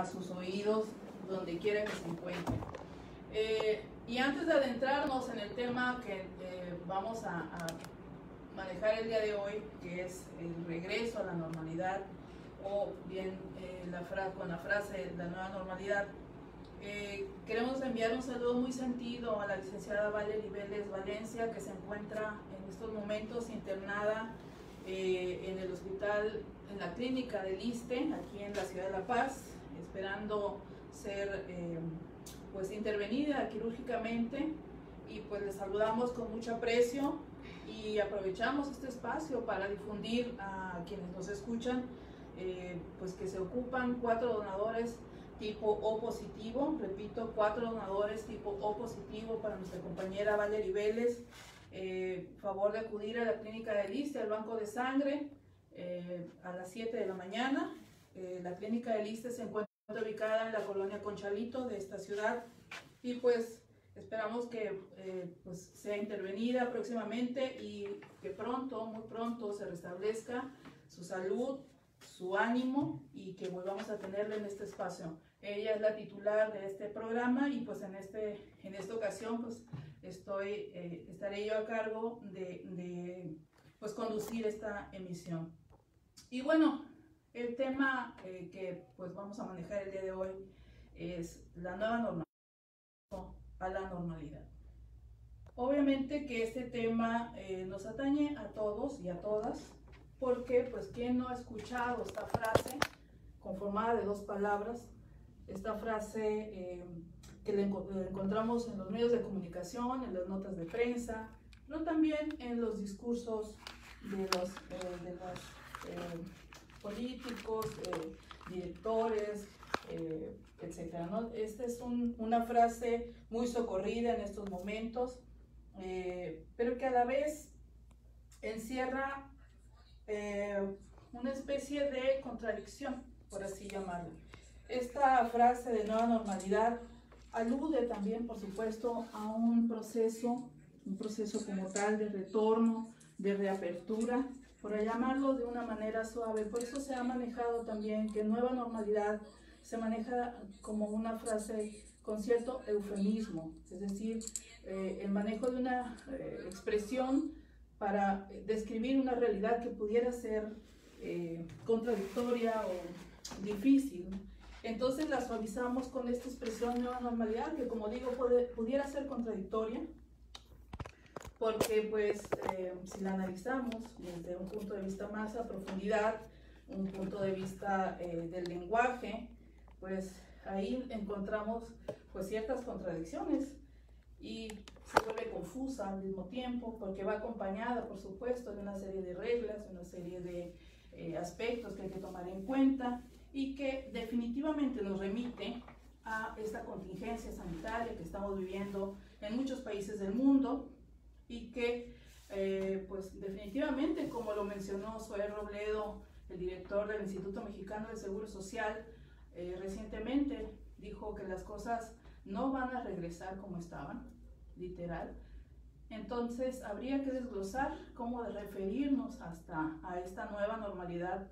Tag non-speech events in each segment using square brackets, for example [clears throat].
a sus oídos donde quiera que se encuentre. Eh, y antes de adentrarnos en el tema que eh, vamos a, manejar el día de hoy, que es el regreso a la normalidad, o bien eh, la con la frase la nueva normalidad, queremos enviar un saludo muy sentido a la licenciada Valerie Vélez Valencia, que se encuentra en estos momentos internada en el hospital, en la clínica del ISTE, aquí en la ciudad de La Paz, esperando ser eh, pues intervenida quirúrgicamente. Y pues les saludamos con mucho aprecio y aprovechamos este espacio para difundir a quienes nos escuchan eh, pues que se ocupan cuatro donadores tipo O positivo, repito, cuatro donadores tipo O positivo para nuestra compañera Valerie Vélez, eh, favor de acudir a la clínica de Liste, al banco de sangre, a las 7 de la mañana. la clínica de Liste se encuentra ubicada en la colonia Conchalito de esta ciudad y pues esperamos que eh, pues sea intervenida próximamente y que pronto, muy pronto se restablezca su salud, su ánimo y que volvamos a tenerla en este espacio. Ella es la titular de este programa y pues en, este, en esta ocasión pues estoy, eh, estaré yo a cargo de, de pues conducir esta emisión. Y bueno, el tema eh, que pues vamos a manejar el día de hoy es la nueva normalidad a la normalidad. Obviamente que este tema eh, nos atañe a todos y a todas, porque pues quien no ha escuchado esta frase conformada de dos palabras, esta frase eh, que le, encontramos en los medios de comunicación, en las notas de prensa, pero también en los discursos de los políticos, eh, directores, eh, etcétera. ¿no? Esta es una frase muy socorrida en estos momentos, eh, pero que a la vez encierra una especie de contradicción, por así llamarlo. Esta frase de nueva normalidad alude también, por supuesto, a un proceso, un proceso como tal de retorno, de reapertura, por llamarlo de una manera suave. Por eso se ha manejado también que nueva normalidad se maneja como una frase con cierto eufemismo, es decir, eh, el manejo de una eh, expresión para describir una realidad que pudiera ser eh, contradictoria o difícil. Entonces la suavizamos con esta expresión nueva normalidad, que como digo, pudiera ser contradictoria, porque pues eh, si la analizamos desde un punto de vista más a profundidad, un punto de vista eh, del lenguaje, pues ahí encontramos pues ciertas contradicciones. Y se vuelve confusa al mismo tiempo porque va acompañada por supuesto de una serie de reglas, una serie de eh, aspectos que hay que tomar en cuenta y que definitivamente nos remite a esta contingencia sanitaria que estamos viviendo en muchos países del mundo, y que eh, pues definitivamente, como lo mencionó Zoé Robledo, el director del Instituto Mexicano de Seguro Social, eh, recientemente dijo que las cosas no van a regresar como estaban, literal. Entonces habría que desglosar cómo referirnos hasta a esta nueva normalidad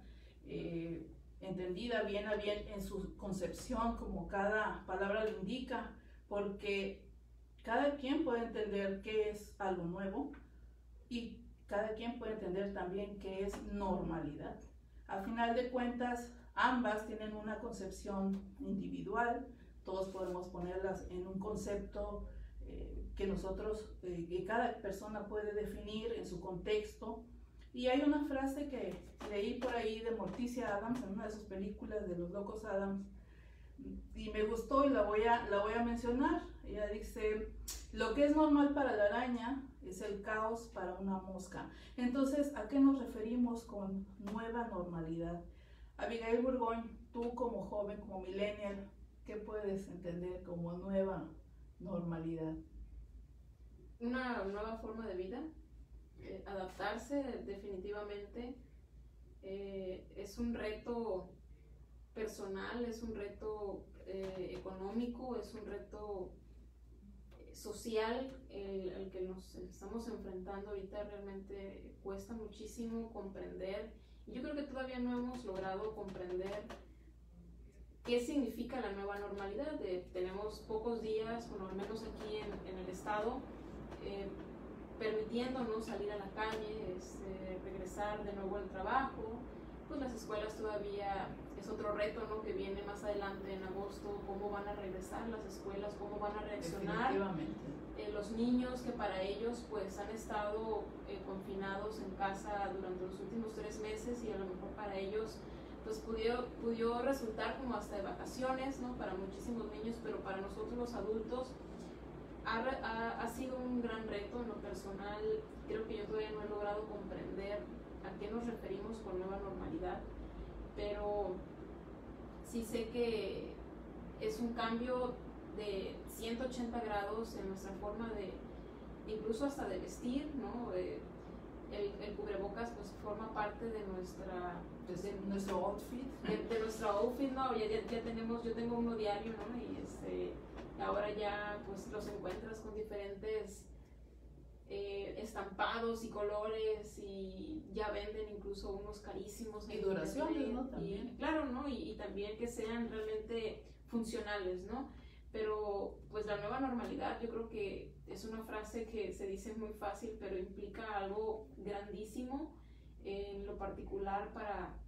eh, entendida bien a bien en su concepción, como cada palabra lo indica, porque cada quien puede entender qué es algo nuevo y cada quien puede entender también qué es normalidad. A final de cuentas, ambas tienen una concepción individual, todos podemos ponerlas en un concepto eh, que nosotros, eh, que cada persona puede definir en su contexto. Y hay una frase que leí por ahí de Morticia Adams en una de sus películas de los locos Adams, y me gustó y la voy a, la voy a mencionar. Ella dice, lo que es normal para la araña es el caos para una mosca. Entonces, ¿a qué nos referimos con nueva normalidad? Abigail Burgoyne, tú como joven, como millennial, ¿qué puedes entender como nueva normalidad? Una nueva forma de vida, eh, adaptarse definitivamente eh, es un reto personal, es un reto eh, económico, es un reto eh, social el, que nos estamos enfrentando ahorita realmente cuesta muchísimo comprender. Yo creo que todavía no hemos logrado comprender qué significa la nueva normalidad. tenemos pocos días, bueno, al menos aquí en, el estado, eh, permitiéndonos salir a la calle, este, regresar de nuevo al trabajo. Pues las escuelas todavía es otro reto ¿no? que viene más adelante en agosto, cómo van a regresar las escuelas, cómo van a reaccionar eh, los niños que para ellos pues han estado eh, confinados en casa durante los últimos tres meses y a lo mejor para ellos pues pudo, pudo resultar como hasta de vacaciones, ¿no? Para muchísimos niños, pero para nosotros los adultos ha, ha, ha, sido un gran reto en lo personal. Creo que yo todavía no he logrado comprender a qué nos referimos con nueva normalidad, pero sí sé que es un cambio de 180 grados en nuestra forma de, incluso hasta de vestir, ¿no? Eh, el, el, cubrebocas pues forma parte de nuestra de, nuestro outfit. [laughs] De, nuestro outfit no ya, ya, tenemos yo tengo uno diario no y este ahora ya pues los encuentras con diferentes eh, estampados y colores y ya venden incluso unos carísimos y duraciones no también. claro no y, y también que sean realmente funcionales no pero pues la nueva normalidad yo creo que es una frase que se dice muy fácil, pero implica algo grandísimo en lo particular para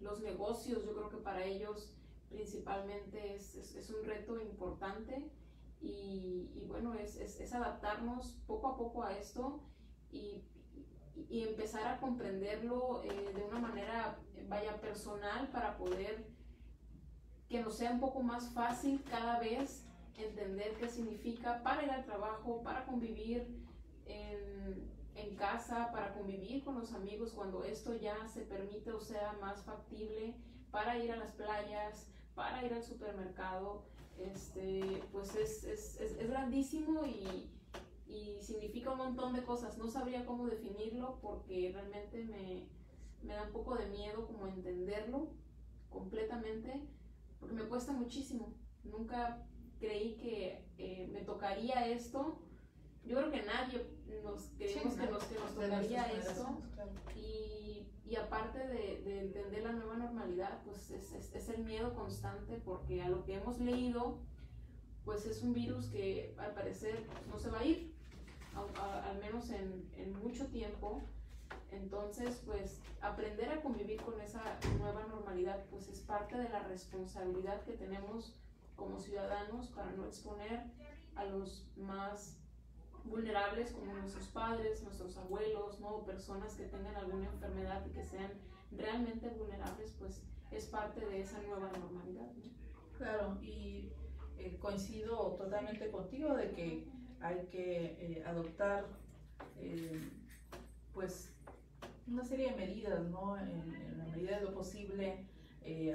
los negocios. Yo creo que para ellos principalmente es, es, un reto importante y, bueno, es, es, adaptarnos poco a poco a esto y, y empezar a comprenderlo eh, de una manera, vaya, personal para poder que nos sea un poco más fácil cada vez entender qué significa para ir al trabajo, para convivir en, en, casa, para convivir con los amigos cuando esto ya se permite o sea más factible, para ir a las playas, para ir al supermercado, este, pues es, es, es, grandísimo y, y, significa un montón de cosas. No sabría cómo definirlo porque realmente me, me da un poco de miedo como entenderlo completamente porque me cuesta muchísimo. Nunca creí que eh, me tocaría esto. Yo creo que nadie nos creemos que, nos, que nos tocaría esto. Y, y, aparte de, de, entender la nueva normalidad, pues es, es, es, el miedo constante porque a lo que hemos leído, pues es un virus que al parecer no se va a ir, al menos en, en mucho tiempo. Entonces, pues aprender a convivir con esa nueva normalidad, pues es parte de la responsabilidad que tenemos como ciudadanos para no exponer a los más vulnerables como nuestros padres, nuestros abuelos, ¿no? personas que tengan alguna enfermedad y que sean realmente vulnerables, pues es parte de esa nueva normalidad. Claro, y eh, coincido totalmente contigo de que hay que eh, adoptar eh, pues una serie de medidas, ¿no? En, la medida de lo posible,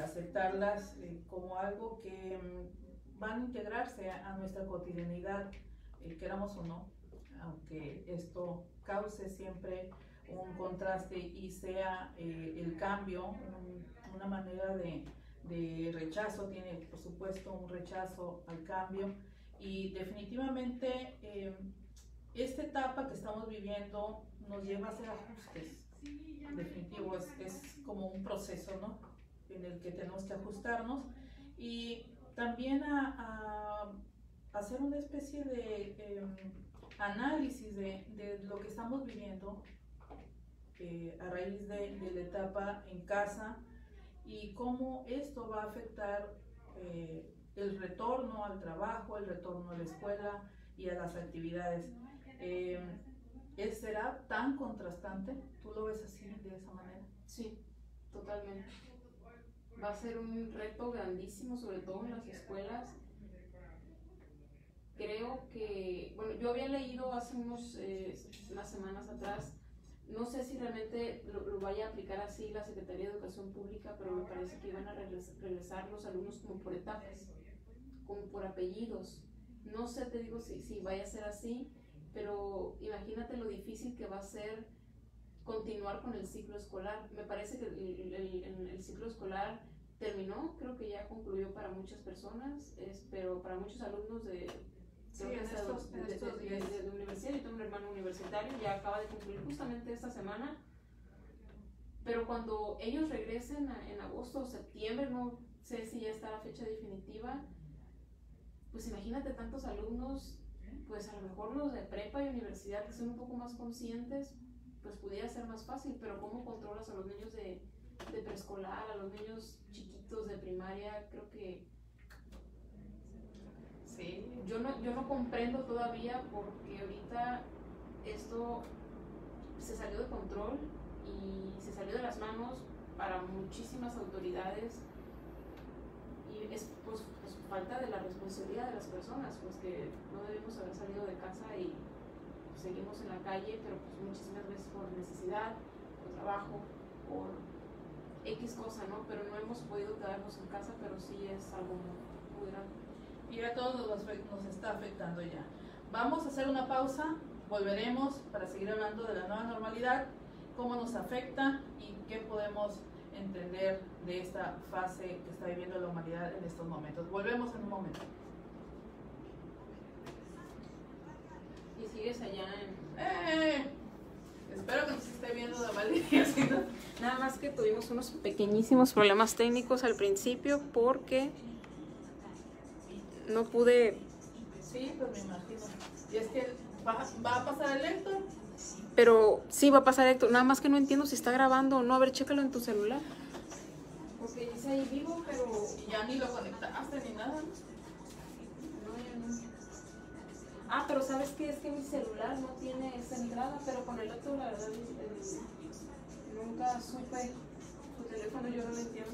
aceptarlas como algo que mm, van a integrarse a, nuestra cotidianidad, eh, queramos o no, aunque esto cause siempre un contraste y sea el cambio una manera de, de rechazo, tiene por supuesto un rechazo al cambio. Y definitivamente esta etapa que estamos viviendo nos lleva a hacer ajustes. Definitivo, es, es, como un proceso, ¿no? En el que tenemos que ajustarnos. Y también a, a hacer una especie de em, análisis de, de, lo que estamos viviendo eh, a raíz de, de, la etapa en casa y cómo esto va a afectar eh, el retorno al trabajo, el retorno a la escuela y a las actividades. Eh, ¿Será tan contrastante? ¿Tú lo ves así, de esa manera? Sí, totalmente. Va a ser un reto grandísimo, sobre todo en las escuelas. Creo que, bueno, yo había leído hace unos, eh, unas semanas atrás, no sé si realmente lo, vaya a aplicar así la Secretaría de Educación Pública, pero me parece que iban a regresar los alumnos como por etapas, como por apellidos. No sé, te digo si, si vaya a ser así, pero imagínate lo difícil que va a ser continuar con el ciclo escolar. Me parece que el, el, ciclo escolar terminó, creo que ya concluyó para muchas personas, es, pero para muchos alumnos de, sí, estos, de, de, universidad, yo tengo un hermano universitario, ya acaba de concluir justamente esta semana, pero cuando ellos regresen en agosto o septiembre, no sé si ya está la fecha definitiva. Pues imagínate tantos alumnos, pues a lo mejor los de prepa y universidad que son un poco más conscientes, pues pudiera ser más fácil, pero ¿cómo controlas a los niños de, de preescolar, a los niños chiquitos de primaria? Creo que Sí. yo no, yo no comprendo todavía porque ahorita esto se salió de control y se salió de las manos para muchísimas autoridades y es pues, pues, falta de la responsabilidad de las personas, pues que no debemos haber salido de casa y seguimos en la calle, pero pues muchísimas veces por necesidad, por trabajo, por X cosa, ¿no? Pero no hemos podido quedarnos en casa, pero sí es algo muy, muy grande. Y a todos nos, está afectando ya. Vamos a hacer una pausa, volveremos para seguir hablando de la nueva normalidad, cómo nos afecta y qué podemos entender de esta fase que está viviendo la humanidad en estos momentos. Volvemos en un momento. Y sigues allá en... ¡Eh! Espero que nos esté viendo [laughs] si no- Nada más que tuvimos unos pequeñísimos problemas técnicos al principio porque no pude, Sí, pues me imagino. Y es que va, va a pasar el Héctor. pero sí va a pasar Héctor, nada más que no entiendo si está grabando o no, a ver, chécalo en tu celular. Porque dice ahí vivo, pero Y ya ni lo conectaste ni nada. no, ya no. Ah, pero ¿sabes qué? Es que mi celular no tiene esa entrada, pero con el otro, la verdad, eh, nunca supe. Tu teléfono yo no lo entiendo.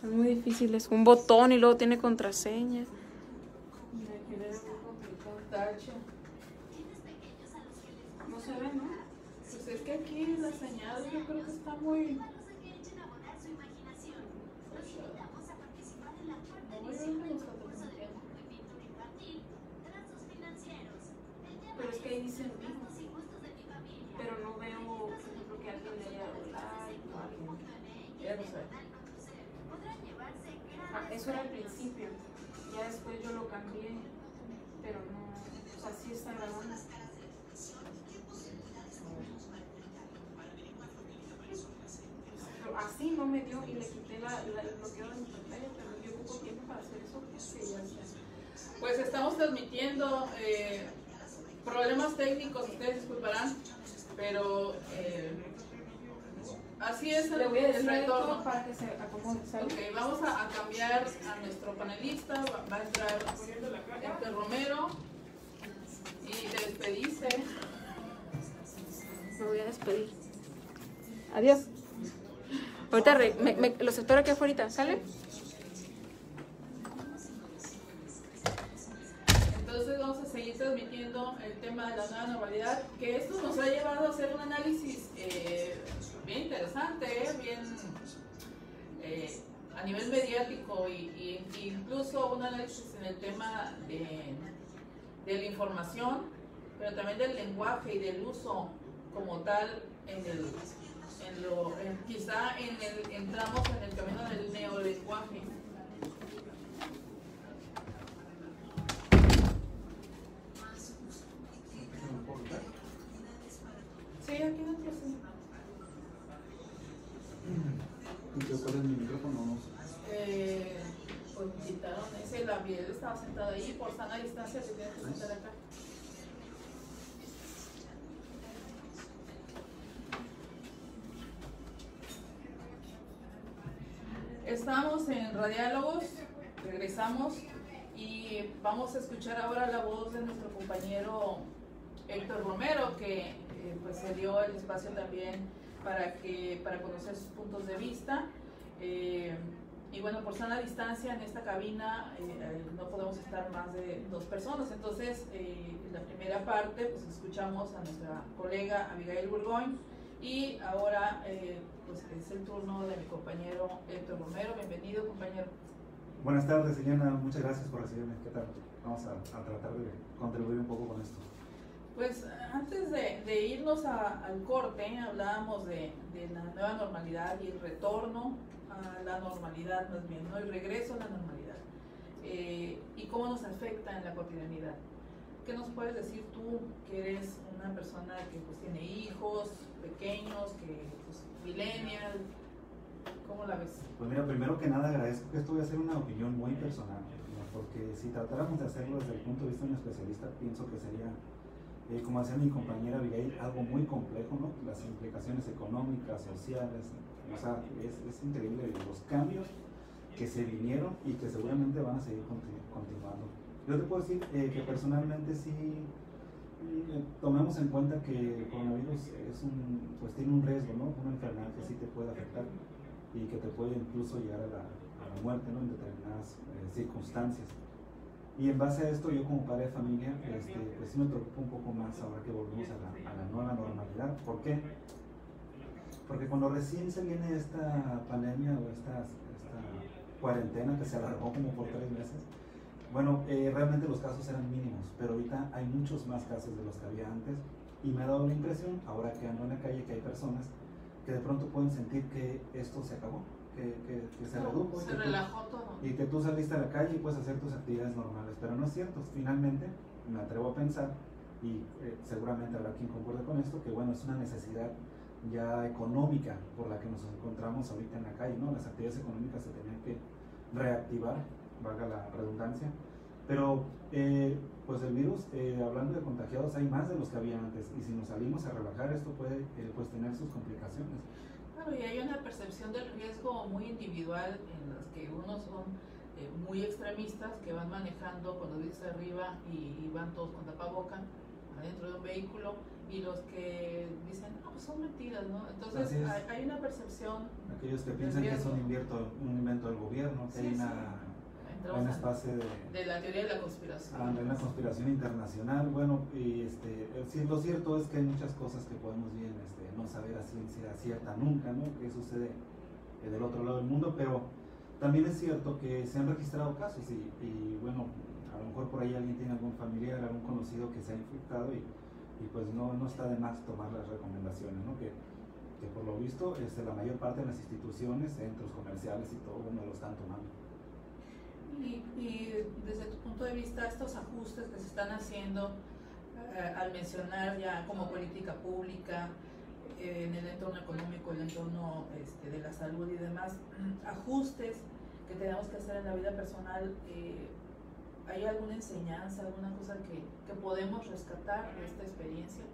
Son muy difíciles. Un botón y luego tiene contraseña. Me genera muy complicado. Tache. No se ve, ¿no? Pues es que aquí la señal yo creo que está muy... Pero es que ahí dicen. Pero no veo, por ejemplo, que alguien le haya dado like o algo. Ya no sé. Ah, eso era al principio. Ya después yo lo cambié. Pero no. O sea, sí está grabando. Pero así no me dio y le quité la, la- el bloqueo de mi pantalla, pero yo poco tiempo para hacer eso. Sí, ya sé. Pues estamos transmitiendo eh, problemas técnicos, ustedes disculparán, pero eh, así es el, Le voy a el decir Héctor retorno. para que se acomode, ¿sale? Ok, vamos a, a cambiar a nuestro panelista, va, va a entrar Héctor Romero y despedirse. Me voy a despedir. Adiós. Ahorita re- me- me- los espero aquí afuera, ¿sale? Vamos a seguir transmitiendo el tema de la nueva normalidad, que esto nos ha llevado a hacer un análisis eh, bien interesante, eh, bien eh, a nivel mediático y, incluso un análisis en el tema de, la información, pero también del lenguaje y del uso como tal en el en lo quizá en el entramos en el camino del neolenguaje. Sí, aquí dentro sí. ¿Y qué cuál es mi micrófono? No sé. Eh, pues me quitaron ese, la Biel estaba sentada ahí por sana distancia, se tiene que sentar acá. Estamos en Radiálogos, regresamos y vamos a escuchar ahora la voz de nuestro compañero Héctor Romero, que eh, pues se dio el espacio también para que para conocer sus puntos de vista. Eh, y bueno, por sana distancia en esta cabina eh, no podemos estar más de dos personas. Entonces, en la primera parte, pues escuchamos a nuestra colega Abigail Burgoyne y ahora pues es el turno de mi compañero Héctor Romero. Bienvenido, compañero. Buenas tardes, Eliana. Muchas gracias por recibirme. ¿Qué tal? Vamos a, a tratar de contribuir un poco con esto. Pues antes de, de irnos a- al corte, hablábamos de, de la nueva normalidad y el retorno a la normalidad, más bien, ¿no? el regreso a la normalidad. Eh, y cómo nos afecta en la cotidianidad. ¿Qué nos puedes decir tú, que eres una persona que pues, tiene hijos pequeños, que pues, millennial? ¿Cómo la ves? Pues mira, primero que nada agradezco que esto voy a ser una opinión muy personal, porque si tratáramos de hacerlo desde el punto de vista de un especialista, pienso que sería, eh, como decía mi compañera Abigail, algo muy complejo, ¿no? Las implicaciones económicas, sociales, o sea, es increíble los cambios que se vinieron y que seguramente van a seguir continuando. Yo te puedo decir eh, que personalmente sí eh, tomemos en cuenta que el coronavirus es un, pues tiene un riesgo, ¿no? Una enfermedad que sí te puede afectar y que te puede incluso llegar a la, a la muerte, ¿no? En determinadas eh, circunstancias. Y en base a esto, yo como padre de familia, este, pues sí me preocupa un poco más ahora que volvemos a la, a la nueva normalidad. ¿Por qué? Porque cuando recién se viene esta pandemia o esta, esta cuarentena que se alargó como por tres meses, bueno, eh, realmente los casos eran mínimos, pero ahorita hay muchos más casos de los que había antes y me ha dado la impresión, ahora que ando en la calle, que hay personas que de pronto pueden sentir que esto se acabó, que, que, se redujo. Se relajó todo. Y que tú saliste a la calle y puedes hacer tus actividades normales, pero no es cierto. Finalmente, me atrevo a pensar, y eh, seguramente habrá quien concuerde con esto, que bueno, es una necesidad ya económica por la que nos encontramos ahorita en la calle, ¿no? Las actividades económicas se tenían que reactivar, valga la redundancia, pero eh, pues el virus, eh, hablando de contagiados, hay más de los que había antes, y si nos salimos a relajar, esto puede eh, pues tener sus complicaciones. Claro, y hay una percepción del riesgo muy individual en las que unos son muy extremistas que van manejando cuando dice arriba y, van todos con tapaboca adentro de un vehículo y los que dicen, no, pues son mentiras, ¿no? Entonces hay, una percepción. Aquellos que piensan que es un invento, un invento del gobierno, que hay una, una especie de, de, la teoría de la conspiración. Ah, de una conspiración internacional. Bueno, y este, lo cierto es que hay muchas cosas que podemos bien este, no saber a ciencia cierta nunca, ¿no? ¿Qué sucede eh, del otro lado del mundo? Pero también es cierto que se han registrado casos y, y bueno, a lo mejor por ahí alguien tiene algún familiar, algún conocido que se ha infectado y y pues no, no está de más tomar las recomendaciones, ¿no? que, que por lo visto este, la mayor parte de las instituciones, centros comerciales y todo, no lo están tomando. Y, desde tu punto de vista, estos ajustes que se están haciendo eh, al mencionar ya como política pública, eh, en el entorno económico, el entorno este, de la salud y demás, [clears throat] ajustes que tenemos que hacer en la vida personal, eh, ¿Hay alguna enseñanza, alguna cosa que, que, podemos rescatar de esta experiencia?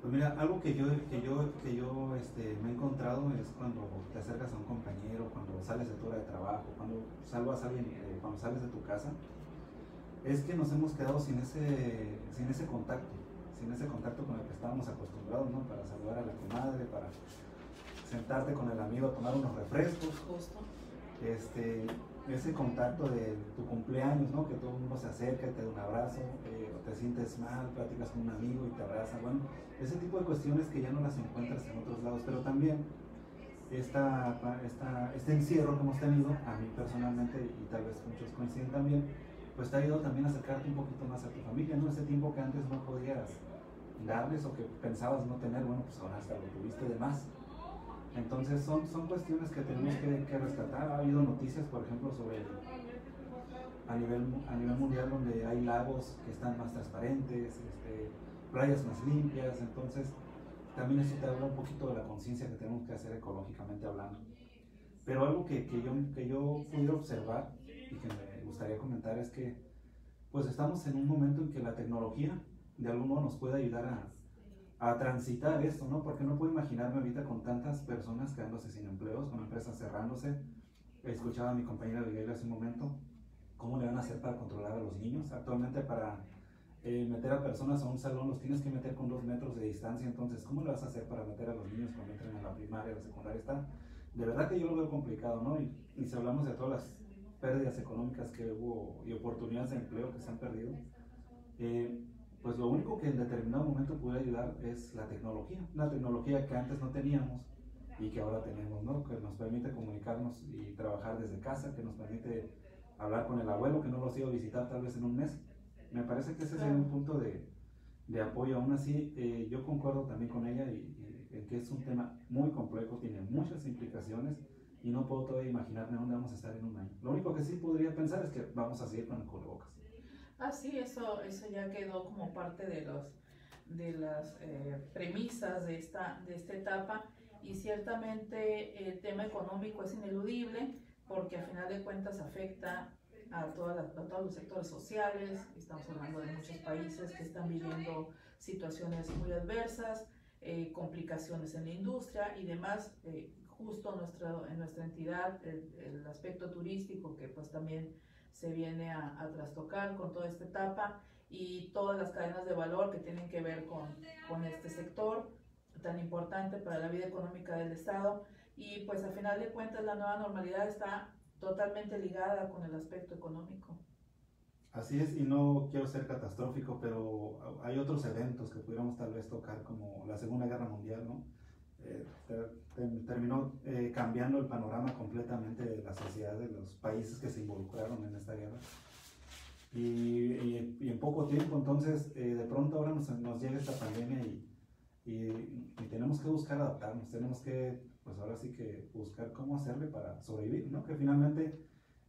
Pues mira, algo que yo, que yo, que yo este, me he encontrado es cuando te acercas a un compañero, cuando sales de tu hora de trabajo, cuando salvas a alguien, eh, cuando sales de tu casa, es que nos hemos quedado sin ese, sin ese contacto, sin ese contacto con el que estábamos acostumbrados, ¿no? Para saludar a la comadre, para sentarte con el amigo a tomar unos refrescos. Justo. Este, ese contacto de tu cumpleaños, ¿no? Que todo el mundo se acerca y te da un abrazo, eh, o te sientes mal, platicas con un amigo y te abraza, bueno, ese tipo de cuestiones que ya no las encuentras en otros lados, pero también esta, esta, este encierro que hemos tenido, a mí personalmente, y tal vez muchos coinciden también, pues te ha ayudado también a acercarte un poquito más a tu familia, ¿no? Ese tiempo que antes no podías darles o que pensabas no tener, bueno, pues ahora hasta lo tuviste de más. Entonces son, son cuestiones que tenemos que, rescatar. Ha habido noticias, por ejemplo, sobre a nivel, a nivel mundial donde hay lagos que están más transparentes, este, playas más limpias, entonces también eso te habla un poquito de la conciencia que tenemos que hacer ecológicamente hablando. Pero algo que, que, yo, que yo pudiera observar y que me gustaría comentar es que pues estamos en un momento en que la tecnología de algún modo nos puede ayudar a, a transitar esto, ¿no? Porque no puedo imaginarme ahorita con tantas personas quedándose sin empleos, con empresas cerrándose. Escuchaba a mi compañera Miguel hace un momento, ¿cómo le van a hacer para controlar a los niños? Actualmente para eh, meter a personas a un salón los tienes que meter con dos metros de distancia, entonces ¿cómo le vas a hacer para meter a los niños cuando entren a la primaria, a la secundaria? Está, de verdad que yo lo veo complicado, ¿no? Y, y si hablamos de todas las pérdidas económicas que hubo y oportunidades de empleo que se han perdido, eh, pues lo único que en determinado momento puede ayudar es la tecnología, una tecnología que antes no teníamos y que ahora tenemos, ¿no? Que nos permite comunicarnos y trabajar desde casa, que nos permite hablar con el abuelo que no lo ha ido a visitar tal vez en un mes. Me parece que ese sería un punto de, de apoyo. Aún así, eh, yo concuerdo también con ella y, en que es un tema muy complejo, tiene muchas implicaciones y no puedo todavía imaginarme dónde vamos a estar en un año. Lo único que sí podría pensar es que vamos a seguir con el cubrebocas. Ah, sí, eso, eso ya quedó como parte de, los, de las eh, premisas de esta, de esta etapa. Y ciertamente el tema económico es ineludible porque a final de cuentas afecta a, todas a todos los sectores sociales, estamos hablando de muchos países que están viviendo situaciones muy adversas, eh, complicaciones en la industria y demás, eh, justo nuestra, en nuestra entidad, el, aspecto turístico que pues también se viene a, a, trastocar con toda esta etapa y todas las cadenas de valor que tienen que ver con, con este sector tan importante para la vida económica del Estado y pues a final de cuentas la nueva normalidad está totalmente ligada con el aspecto económico. Así es, y no quiero ser catastrófico, pero hay otros eventos que pudiéramos tal vez tocar, como la Segunda Guerra Mundial, ¿no? Eh, terminó eh, cambiando el panorama completamente de la sociedad de los países que se involucraron en esta guerra. Y, y, en poco tiempo, entonces, eh, de pronto ahora nos, nos, llega esta pandemia y, y, tenemos que buscar adaptarnos, tenemos que, pues ahora sí que buscar cómo hacerle para sobrevivir, ¿no? Que finalmente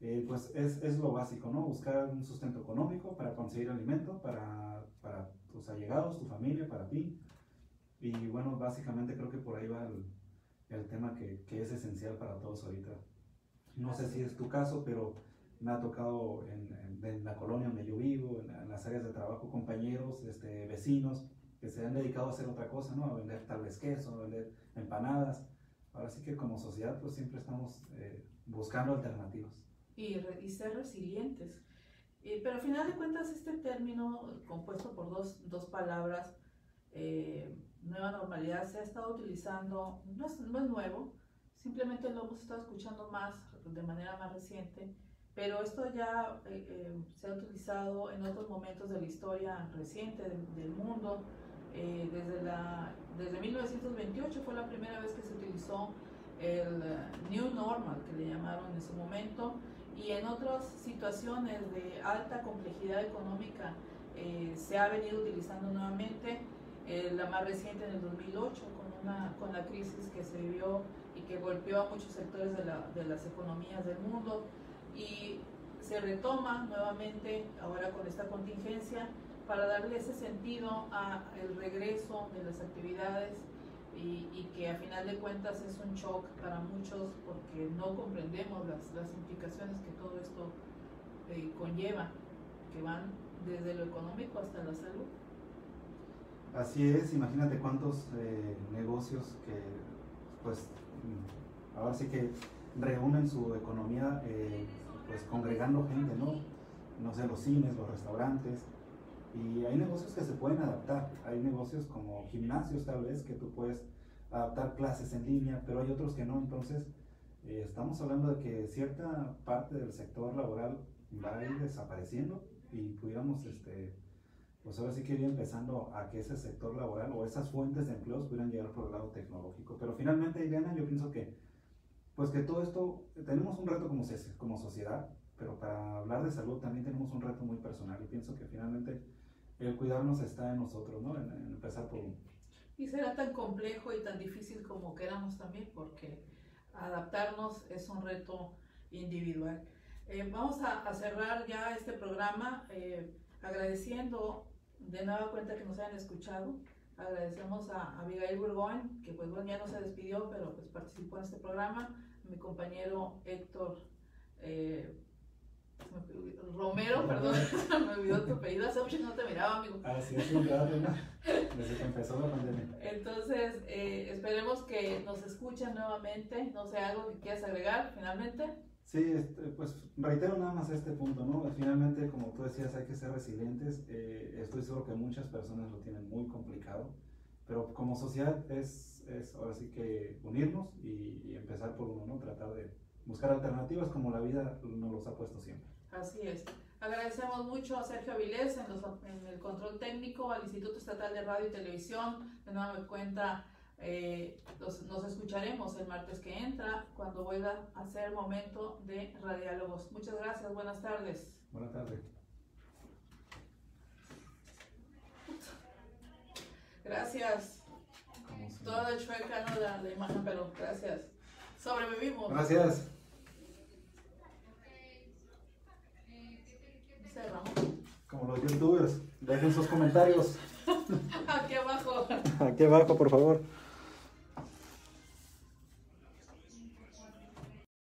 eh, pues es, es, lo básico, ¿no? Buscar un sustento económico para conseguir alimento para, para tus allegados, tu familia, para ti. Y bueno, básicamente creo que por ahí va el, el tema que, que, es esencial para todos ahorita. No sé si es tu caso, pero me ha tocado en, en, la colonia donde yo vivo, en, las áreas de trabajo, compañeros, este, vecinos, que se han dedicado a hacer otra cosa, ¿no? A vender tal vez queso, a vender empanadas. Ahora sí que como sociedad pues siempre estamos eh, buscando alternativas y, ser resilientes. Eh, pero al final de cuentas este término compuesto por dos, dos palabras, eh, nueva normalidad, se ha estado utilizando, no es, no es nuevo, simplemente lo hemos estado escuchando más, de manera más reciente, pero esto ya eh, se ha utilizado en otros momentos de la historia reciente del, del mundo. desde, la, desde 1928 fue la primera vez que se utilizó el New Normal, que le llamaron en su momento, y en otras situaciones de alta complejidad económica eh, se ha venido utilizando nuevamente, eh, la más reciente en el 2008 con, una, con la crisis que se vivió y que golpeó a muchos sectores de, la, de las economías del mundo y se retoma nuevamente ahora con esta contingencia para darle ese sentido al regreso de las actividades y, que a final de cuentas es un shock para muchos porque no comprendemos las, las implicaciones que todo esto eh, conlleva, que van desde lo económico hasta la salud. Así es, imagínate cuántos eh, negocios que pues mm, ahora sí que reúnen su economía eh, pues congregando gente, ¿no? No sé, los cines, los restaurantes, y hay negocios que se pueden adaptar, hay negocios como gimnasios tal vez que tú puedes adaptar clases en línea, pero hay otros que no, entonces eh, estamos hablando de que cierta parte del sector laboral va a ir desapareciendo y pudiéramos, este, pues ahora sí que ir empezando a que ese sector laboral o esas fuentes de empleos pudieran llegar por el lado tecnológico. Pero finalmente, Ileana, yo pienso que, pues que todo esto, tenemos un reto como, como sociedad, pero para hablar de salud también tenemos un reto muy personal y pienso que finalmente el cuidarnos está en nosotros, ¿no? En, empezar por... Y será tan complejo y tan difícil como queramos también, porque adaptarnos es un reto individual. Eh, vamos a, cerrar ya este programa eh, agradeciendo de nueva cuenta que nos hayan escuchado. Agradecemos a, Abigail Burgoyne, que pues bueno, ya no se despidió, pero pues participó en este programa. Mi compañero Héctor eh, Romero, perdón, [laughs] me olvidó tu apellido, hace mucho que no te miraba, amigo. Así es, un rato. Desde que empezó la pandemia. Entonces, eh, esperemos que nos escuchen nuevamente, no sé, algo que quieras agregar finalmente. Sí, este, pues reitero nada más este punto, ¿no? Finalmente, como tú decías, hay que ser resilientes. Eh, estoy seguro que muchas personas lo tienen muy complicado, pero como sociedad es, es ahora sí que unirnos y, y empezar por uno, ¿no? Tratar de buscar alternativas como la vida nos los ha puesto siempre. Así es. Agradecemos mucho a Sergio Avilés en, el control técnico, al Instituto Estatal de Radio y Televisión. De nueva cuenta, eh, nos escucharemos el martes que entra cuando vuelva a ser momento de radiálogos. Muchas gracias, buenas tardes. Buenas tardes. Gracias. Toda chueca, no la, la imagen, pero gracias. Sobrevivimos. Gracias. Como los youtubers, dejen sus comentarios. [laughs] Aquí abajo. Aquí abajo, por favor.